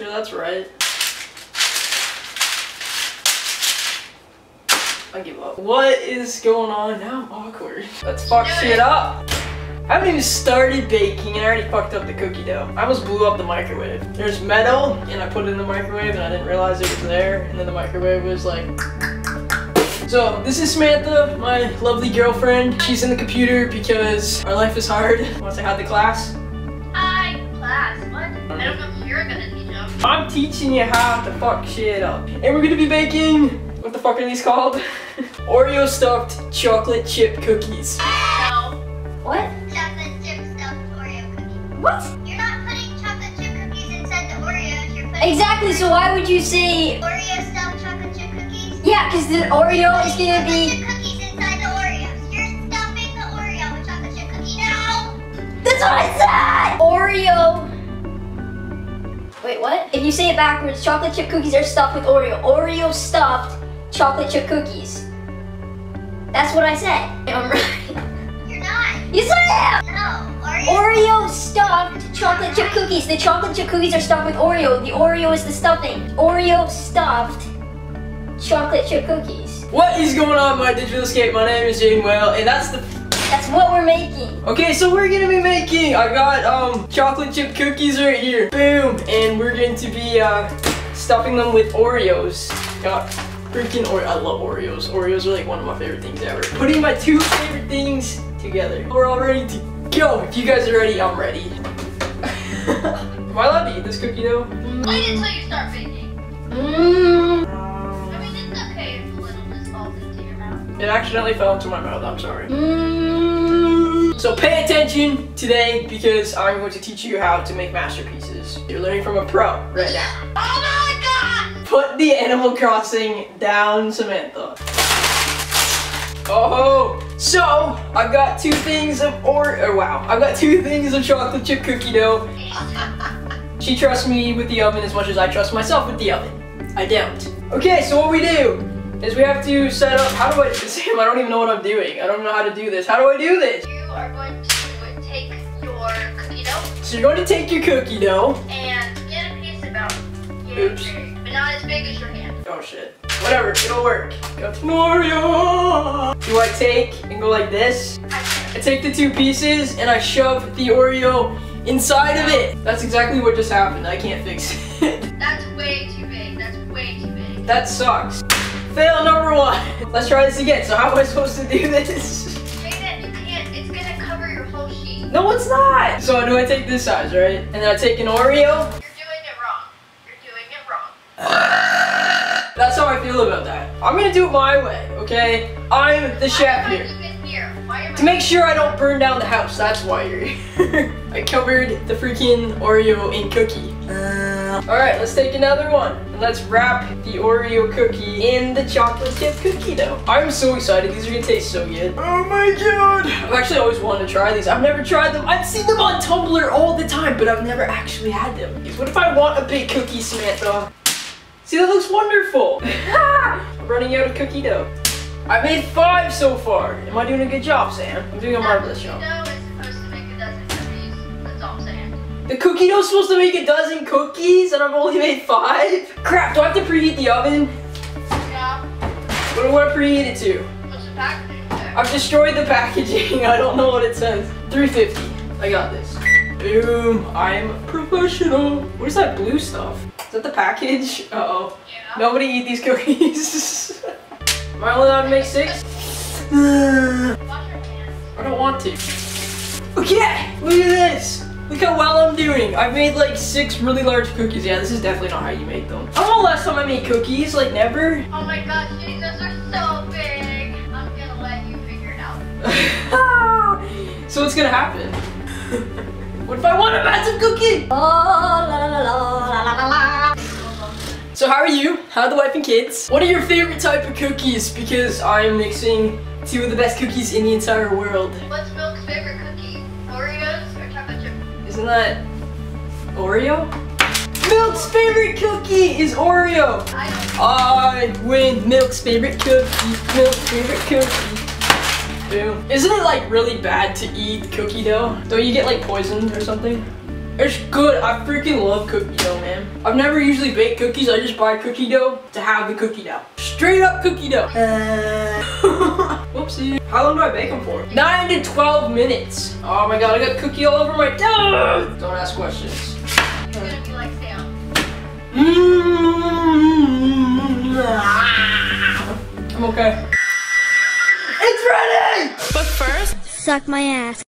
Sure that's right. I give up. What is going on now? I'm awkward. Let's fuck shit up. I haven't even started baking and I already fucked up the cookie dough. I almost blew up the microwave. There's metal and I put it in the microwave and I didn't realize it was there and then the microwave was like so this is Samantha, my lovely girlfriend. She's in the computer because our life is hard. Once I had the class. I'm teaching you how to fuck shit up. And we're gonna be baking, what the fuck are these called? Oreo stuffed chocolate chip cookies. No. What? chocolate chip stuffed Oreo cookie. What? You're not putting chocolate chip cookies inside the Oreos. You're putting Exactly, so why would you say, Oreo stuffed chocolate chip cookies. yeah, because the Oreo is Putting gonna chocolate be, chip cookies inside the Oreos. You're stuffing the Oreo with chocolate chip cookie. No. that's what I said! Oreo. Wait, what? If you say it backwards, chocolate chip cookies are stuffed with Oreo. Oreo stuffed chocolate chip cookies. That's what I said. I'm right. You're not. Yes, I am! No. Oreo. Oreo stuffed chocolate chip cookies. The chocolate chip cookies are stuffed with Oreo. The Oreo is the stuffing. Oreo stuffed chocolate chip cookies. What is going on, my digital escape? My name is Jeydon Wale, and that's the. That's what we're making. Okay, so we're gonna be making. I got um chocolate chip cookies right here. Boom, and we're going to be uh stuffing them with Oreos. Got freaking Oreo. I love Oreos. Oreos are like one of my favorite things ever. Putting my two favorite things together. We're all ready to go. If you guys are ready, I'm ready. Am I allowed to eat this cookie though? Wait until you start baking. Mmm. I mean, it's okay if a little just falls into your mouth. It accidentally fell into my mouth. I'm sorry. Mmm. So pay attention today because I'm going to teach you how to make masterpieces. You're learning from a pro right now. Oh my god! Put the Animal Crossing down, Samantha. Oh, so I've got two things of or, or wow, I've got two things of chocolate chip cookie dough. She trusts me with the oven as much as I trust myself with the oven. I don't. Okay, so what we do is we have to set up. How do I? Sam, I don't even know what I'm doing. I don't know how to do this. How do I do this? You are going to take your cookie dough So you're going to take your cookie dough. and get a piece about Oops. but not as big as your hand. Oh shit. Whatever, it'll work. Go to Oreo. Do I take and go like this? I I take the two pieces and I shove the Oreo inside of it. That's exactly what just happened. I can't fix it. That's way too big. That's way too big. that sucks. Fail number one. Let's try this again. So how am I supposed to do this? No, it's not. So do I take this size, right? And then I take an Oreo. You're doing it wrong. You're doing it wrong. That's how I feel about that. I'm gonna do it my way, okay? I'm the chef Why here. am I even here? Why am I To make sure I don't burn down the house, that's why you're here. I covered the freaking Oreo in cookie. Uh, Alright, let's take another one. And let's wrap the Oreo cookie in the chocolate chip cookie dough. I'm so excited. These are gonna taste so good. Oh my god. I've actually always wanted to try these. I've never tried them. I've seen them on Tumblr all the time, but I've never actually had them. What if I want a big cookie, Samantha? See, that looks wonderful. I'm running out of cookie dough. I made five so far. Am I doing a good job, Sam? I'm doing a marvelous job. The cookie dough's supposed to make a dozen cookies, and I've only made five? Crap, do I have to preheat the oven? Yeah. What do I preheat it to? What's the packaging say? I've destroyed the packaging. I don't know what it says. 350. I got this. Boom. I'm professional. What is that blue stuff? Is that the package? Uh-oh. Yeah. Nobody eat these cookies. Am I only allowed to make six? Wash your hands. I don't want to. Okay, look at this. Look how well I'm doing. I've made like six really large cookies. Yeah, this is definitely not how you make them. I don't know last time I made cookies, like never. Oh my gosh, Jeydon, those are so big. I'm gonna let you figure it out. so what's gonna happen? what if I want a massive cookie? Oh, la la la la la la la. So how are you? How are the wife and kids? What are your favorite type of cookies? Because I'm mixing two of the best cookies in the entire world. What's Isn't that Oreo? Milk's favorite cookie is Oreo. I I win Milk's favorite cookie. Milk's favorite cookie. Boom. Isn't it like really bad to eat cookie dough? Don't you get like poisoned or something? It's good. I freaking love cookie dough, man. I've never usually baked cookies. I just buy cookie dough to have the cookie dough. Straight up cookie dough. Whoopsie. How long do I bake them for? 9 to 12 minutes. Oh my god, I got cookie all over my dough. Don't ask questions. It's gonna be like Sam. Mm. I'm okay. It's ready! But first, Suck my ass.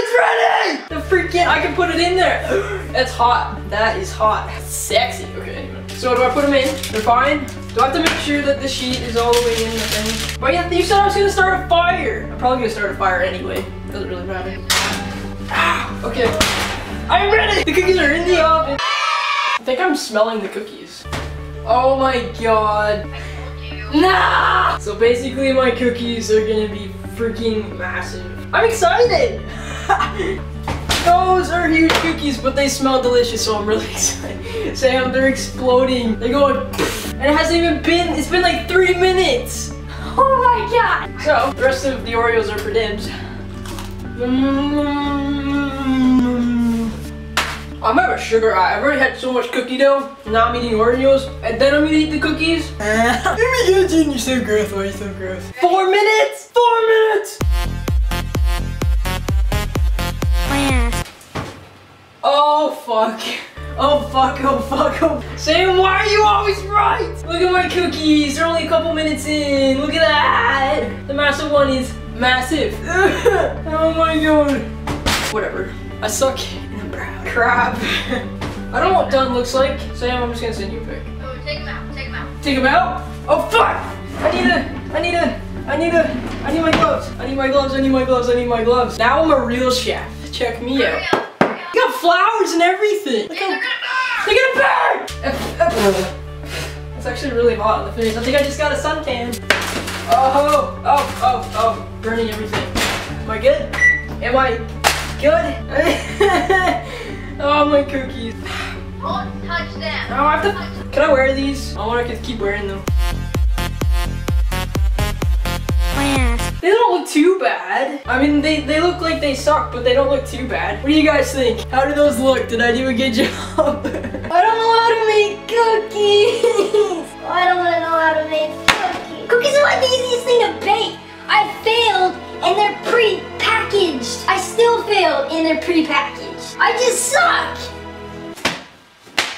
It's ready! The freaking, I can put it in there. That's hot. That is hot. Sexy. Okay. So do I put them in? They're fine? Do I have to make sure that the sheet is all the way in the thing? But yeah, you said I was gonna start a fire. I'm probably gonna start a fire anyway. Doesn't really matter. Ah, okay. I'm ready! The cookies are in the oven. I think I'm smelling the cookies. Oh my god. Nah! So basically my cookies are gonna be freaking massive. I'm excited! Those are huge cookies, but they smell delicious, so I'm really excited. Sam, they're exploding. They're going and it hasn't even been, it's been like three minutes. Oh my god. So, the rest of the Oreos are for dibs. Mm. I'm gonna have a sugar eye. I've already had so much cookie dough. Now I'm eating Oreos, and then I'm gonna eat the cookies. oh my god, Jen, you're so gross. Why are you so gross? Four minutes! Four minutes! Oh fuck. Oh fuck, oh fuck, oh. Sam, why are you always right? Look at my cookies. They're only a couple minutes in. Look at that. The massive one is massive. oh my god. Whatever. I suck and I'm proud. Crap. I don't know what done looks like. Sam, I'm just gonna send you a pic. Oh, take him out. Take him out. Take him out. Oh fuck! I need a, I need a, I need a, I need my gloves. I need my gloves, I need my gloves, I need my gloves. Now I'm a real chef. Check me out. Hurry. Hurry up. Flowers and everything. Look They're gonna burn. Look at it burn! It's actually really hot on the face. I think I just got a suntan. Oh, oh, oh, oh, oh, burning everything. Am I good? Am I good? oh, my cookies. Don't touch them. Oh, I have to, can I wear these? I want to keep wearing them. They don't look too bad. I mean, they, they look like they suck, but they don't look too bad. What do you guys think? How do those look? Did I do a good job? I don't know how to make cookies. I don't want to know how to make cookies. Cookies are like the easiest thing to bake. I failed and they're pre-packaged. I still failed and they're pre-packaged. I just suck.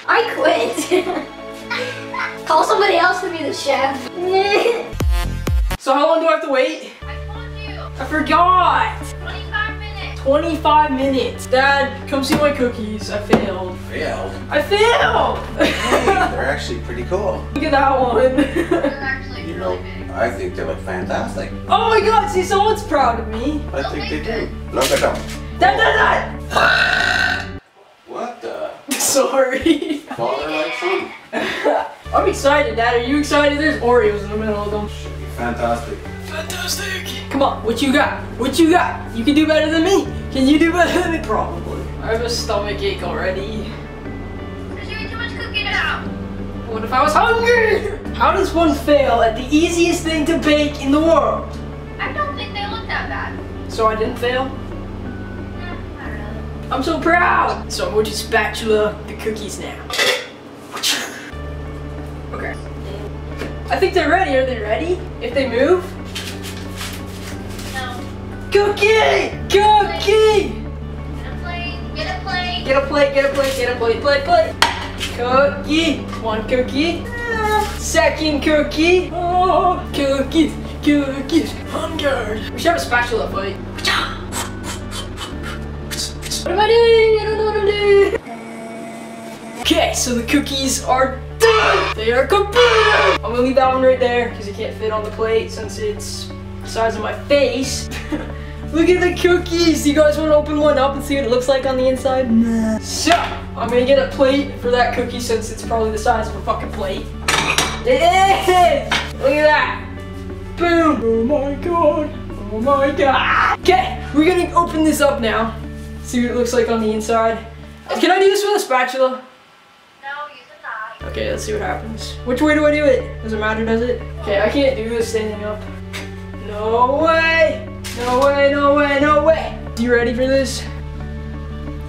I quit. Call somebody else to be the chef. So how long do I have to wait? I told you. I forgot. 25 minutes. 25 minutes. Dad, come see my cookies. I failed. Failed. I failed! They're actually pretty cool. Look at that one. They're actually You really know, big. I think they look fantastic. oh my god, see, someone's proud of me. I think they do. Look at them. Dad, dad, dad! What the? Sorry. Father like son. I'm excited, Dad. Are you excited? There's Oreos in the middle of them. Should be fantastic. Fantastic. Come on, what you got? What you got? You can do better than me. Can you do better than me? Probably. I have a stomach ache already. Because you ate too much cookie dough. What if I was hungry? How does one fail at the easiest thing to bake in the world? I don't think they look that bad. So I didn't fail? Eh, not really. I'm so proud. So I'm going to spatula the cookies now. Okay. I think they're ready. Are they ready? If they move? Cookie! Cookie! Get a plate. Get a plate. Get a plate, get a plate, plate, plate. Cookie. One cookie. Second cookie. Oh, cookies, cookies. Hunger. We should have a spatula fight. What am I doing? I don't know what I'm doing. Okay, so the cookies are done. They are complete. I'm gonna leave that one right there because it can't fit on the plate since it's the size of my face. Look at the cookies. You guys want to open one up and see what it looks like on the inside? So, I'm gonna get a plate for that cookie since it's probably the size of a fucking plate. It is! Look at that! Boom! Oh my god! Oh my god! Okay, we're gonna open this up now. See what it looks like on the inside. Can I do this with a spatula? No, use a knife. Okay, let's see what happens. Which way do I do it? Does it matter, does it? Okay, I can't do this standing up. No way! No way, no way, no way! You ready for this?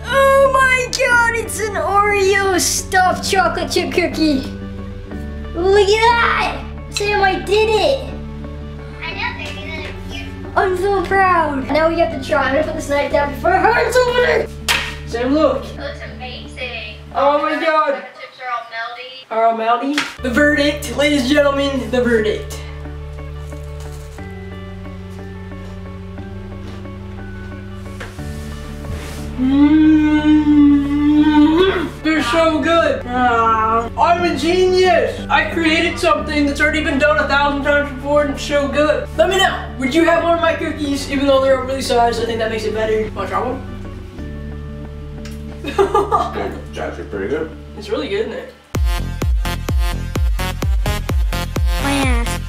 Oh my god, it's an Oreo stuffed chocolate chip cookie. Look at that! Sam, I did it! I know, baby. I'm so proud. Now we have to try. I'm gonna put this knife down before it hurts over there. Sam, look. It looks amazing. Oh my God. The chips are all melty. All right, Maldy. The verdict, ladies and gentlemen, the verdict. Mmm, they're so good. I'm a genius. I created something that's already been done a thousand times before and it's so good. Let me know. Would you have one of my cookies, even though they're overly sized? I think that makes it better. Want to try one? It's actually pretty good. it's really good, isn't it? My ass.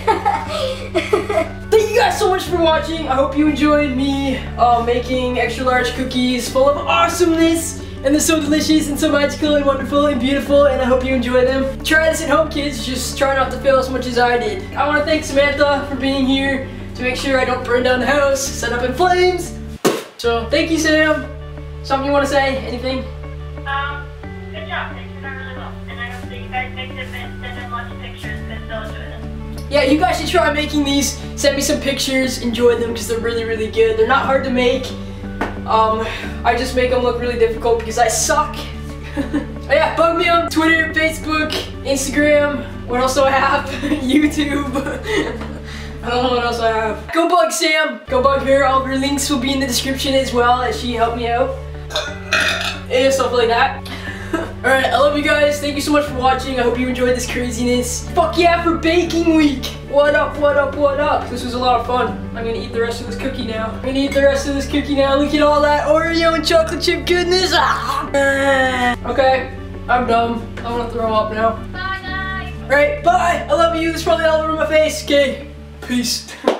so much for watching. I hope you enjoyed me uh, making extra large cookies full of awesomeness. And they're so delicious and so magical and wonderful and beautiful and I hope you enjoy them. Try this at home kids, just try not to fail as much as I did. I want to thank Samantha for being here to make sure I don't burn down the house, set up in flames. So thank you Sam. Something you want to say? Anything? Yeah, you guys should try making these. Send me some pictures, enjoy them because they're really, really good. They're not hard to make. Um, I just make them look really difficult because I suck. oh yeah, bug me on Twitter, Facebook, Instagram. What else do I have? YouTube. I don't know what else I have. Go bug Sam. Go bug her. All her links will be in the description as well as she helped me out. And stuff like that. Alright, I love you guys. Thank you so much for watching. I hope you enjoyed this craziness. Fuck yeah for baking week. What up, what up, what up? This was a lot of fun. I'm gonna eat the rest of this cookie now. I'm gonna eat the rest of this cookie now. Look at all that Oreo and chocolate chip goodness. Ah. Okay, I'm dumb. I'm gonna throw up now. Bye, guys. Alright, bye. I love you. This is probably all over my face. Okay, peace.